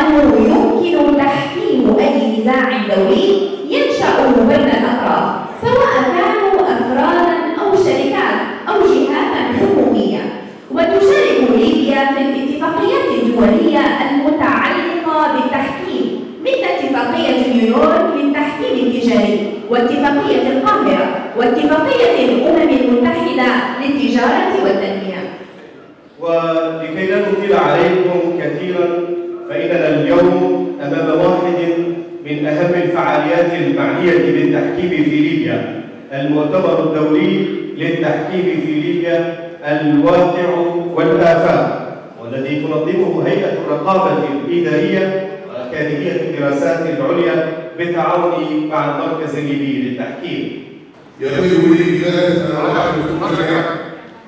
أنه يمكن تحكيم أي نزاع دولي ينشأ بين الأطراف سواء كانوا أفرادا أو شركات أو جهات حكومية وتشارك ليبيا في الاتفاقيات الدولية المتعلقة بالتحكيم مثل اتفاقية نيويورك للتحكيم التجاري واتفاقية القاهرة واتفاقية الأمم المتحدة للتجارة والتنمية. بالتحكيم في ليبيا المؤتمر الدولي للتحكيم في ليبيا الواقع والآفاق والذي تنظمه هيئة الرقابة الإدارية وأكاديمية الدراسات العليا بالتعاون مع المركز الليبي للتحكيم. يطيب لي بداية أن أرحب بكم جميعا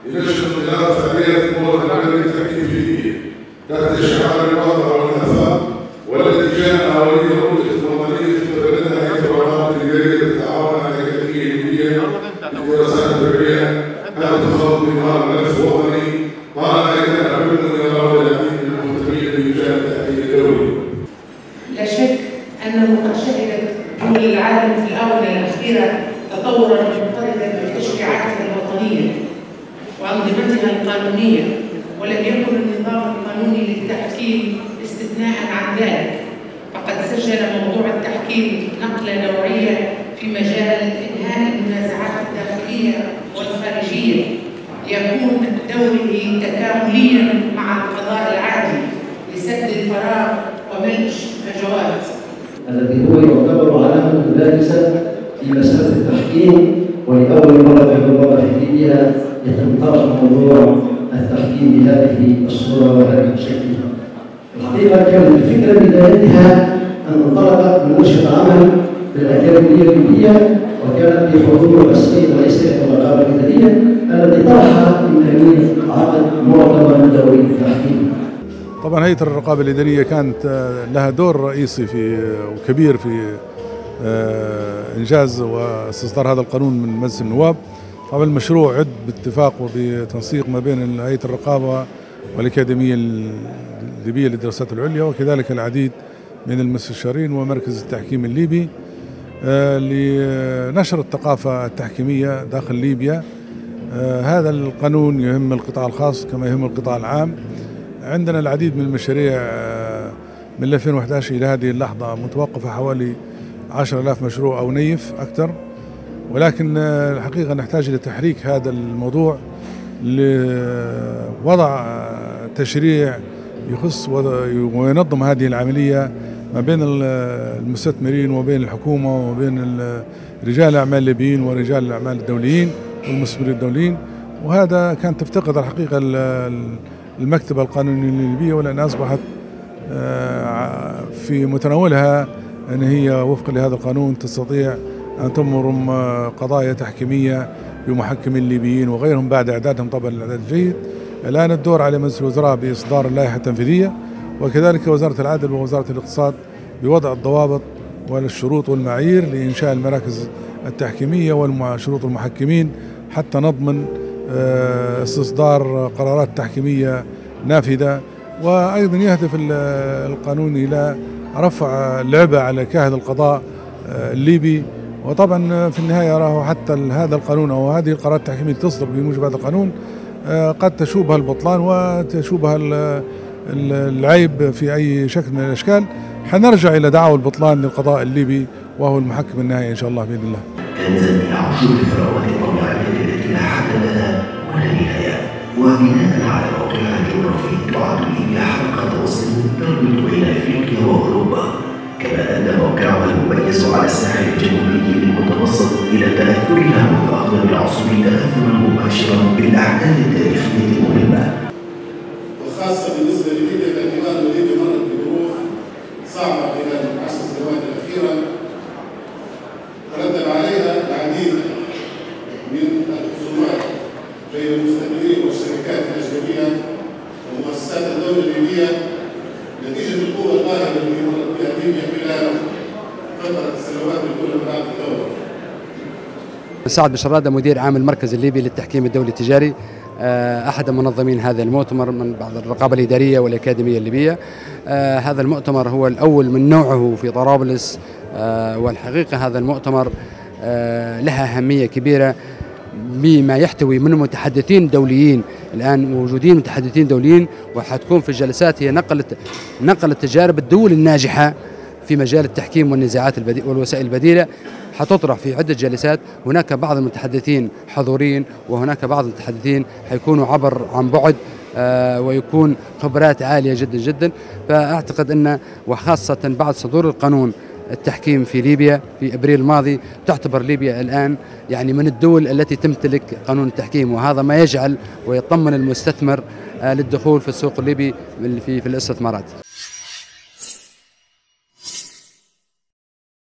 لنشر خلال فعالية المؤتمر العالمي للتحكيم في ليبيا تحت شعار الواقع والآفاق والذي جاء ولي رؤية في مجال إنهاء المنازعات الداخلية والخارجية. ليكون دوره تكامليا مع القضاء العادي لسد الفراغ وملء الفجوات الذي هو يعتبر علامة بارزة في مسألة التحكيم ولأول مرة في في ليبيا يتم طرح موضوع التحكيم بهذه الصورة وهذه الشكل. الحقيقة كانت الفكرة بدايتها أن انطلقت من نشأة عمل في الأكاديمية الليبية وكانت بحضور السيد رئيس الرقابة الإدارية الذي طرح إمكانية عقد مؤتمر دولي للتحكيم. طبعا هيئة الرقابة الإدارية كانت لها دور رئيسي في وكبير في إنجاز واستصدار هذا القانون من مجلس النواب طبعا المشروع عد باتفاق وبتنسيق ما بين هيئة الرقابة والأكاديمية الليبية للدراسات العليا وكذلك العديد من المستشارين ومركز التحكيم الليبي لنشر الثقافة التحكيمية داخل ليبيا. هذا القانون يهم القطاع الخاص كما يهم القطاع العام. عندنا العديد من المشاريع من 2011 إلى هذه اللحظة متوقفة حوالي 10000 مشروع أو نيف أكثر. ولكن الحقيقة نحتاج إلى تحريك هذا الموضوع لوضع تشريع يخص وينظم هذه العملية ما بين المستثمرين وبين الحكومة وبين رجال الأعمال الليبيين ورجال الأعمال الدوليين والمستثمرين الدوليين. وهذا كان تفتقد الحقيقة المكتبة القانونية الليبية ولأن أصبحت في متناولها أن هي وفقا لهذا القانون تستطيع أن تمرم قضايا تحكيمية بمحكمين ليبيين وغيرهم بعد إعدادهم طبعا الإعداد الجيد. الآن الدور على مجلس الوزراء بإصدار اللائحة التنفيذية. وكذلك وزارة العدل ووزارة الاقتصاد بوضع الضوابط والشروط والمعايير لإنشاء المراكز التحكيمية وشروط المحكمين حتى نضمن استصدار قرارات تحكيمية نافذة. وأيضا يهدف القانون إلى رفع اللعبة على كاهل القضاء الليبي. وطبعا في النهاية راه حتى هذا القانون أو هذه القرارات التحكيمية تصدر بموجب هذا القانون قد تشوبها البطلان وتشوبها العيب في أي شكل من الأشكال. حنرجع إلى دعوة البطلان للقضاء الليبي وهو المحكم النهائي إن شاء الله بإذن الله. وبناء على موقعها الجغرافي تعد ليبيا حلقة وصل تربط بين افريقيا واوروبا كما ان موقعها المميز على الساحل الجنوبي المتوسط إلى تاثرها منذ اقدم العصور تاثرا مباشرا بالاحداث التاريخيه صعبة خلال العشر سنوات الاخيره ترتب عليها العديد من الخصومات بين المستثمرين والشركات الأجنبية ومؤسسات الدولة الليبيه نتيجة القوة الظاهرة التي مرت بها ليبيا خلال فترة السنوات الأولى من الدولة. سعد بشرادة مدير عام المركز الليبي للتحكيم الدولي التجاري. آه، أحد منظمين هذا المؤتمر من بعض الرقابة الإدارية والأكاديمية الليبية. آه، هذا المؤتمر هو الأول من نوعه في طرابلس. آه، والحقيقة هذا المؤتمر لها أهمية كبيرة بما يحتوي من متحدثين دوليين. الآن موجودين متحدثين دوليين وحتكون في الجلسات هي نقل نقل التجارب الدول الناجحة في مجال التحكيم والنزاعات والوسائل البديلة. حتطرح في عدة جلسات. هناك بعض المتحدثين حضورين وهناك بعض المتحدثين حيكونوا عبر عن بعد آه، ويكون خبرات عالية جدا جدا. فأعتقد أن وخاصة بعد صدور القانون التحكيم في ليبيا في أبريل الماضي تعتبر ليبيا الآن يعني من الدول التي تمتلك قانون التحكيم. وهذا ما يجعل ويطمن المستثمر آه، للدخول في السوق الليبي في في الأستثمارات.